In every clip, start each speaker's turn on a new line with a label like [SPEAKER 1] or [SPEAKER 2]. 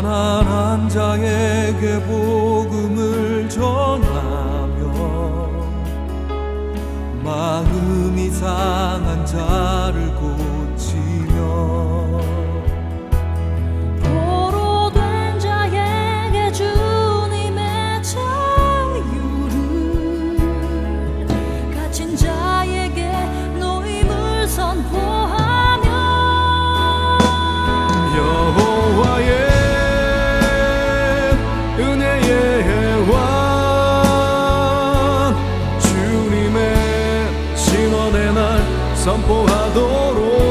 [SPEAKER 1] 가난한 자에게
[SPEAKER 2] 보
[SPEAKER 1] 선포하도록.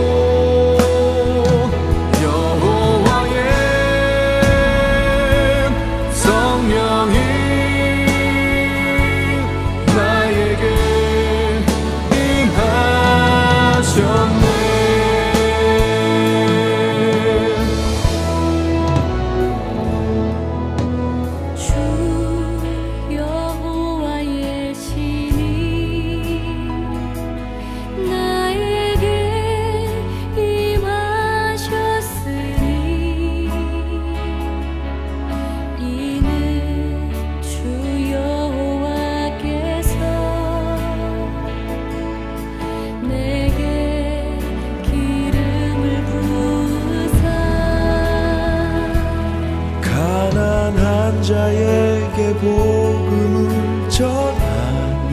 [SPEAKER 1] 복음을 전하며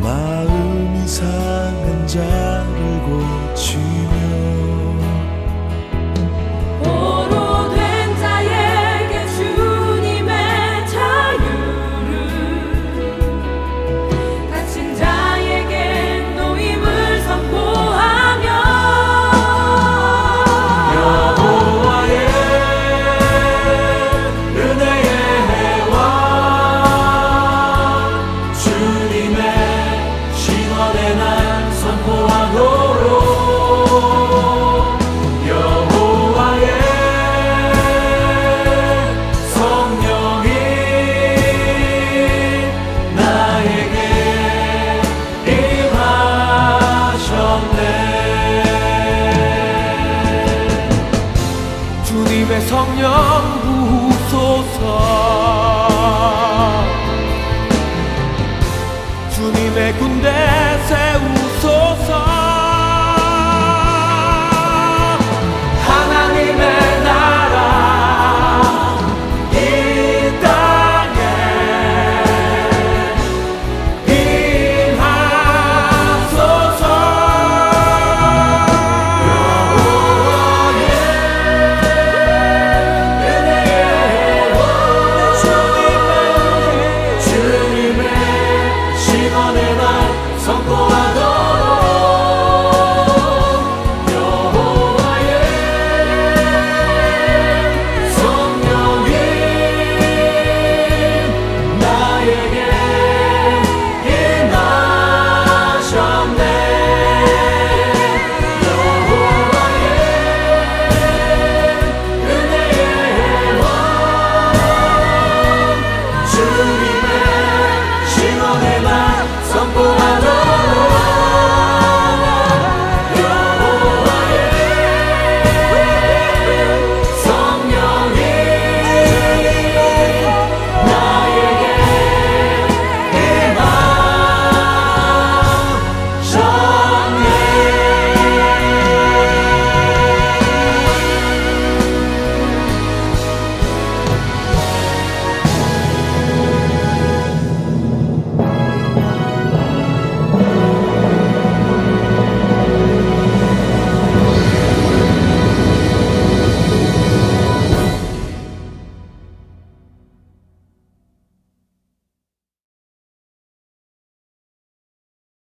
[SPEAKER 1] 마음이 상한 자를 고치며
[SPEAKER 2] 성령 부소서. 주님의
[SPEAKER 1] 군대 세우소서.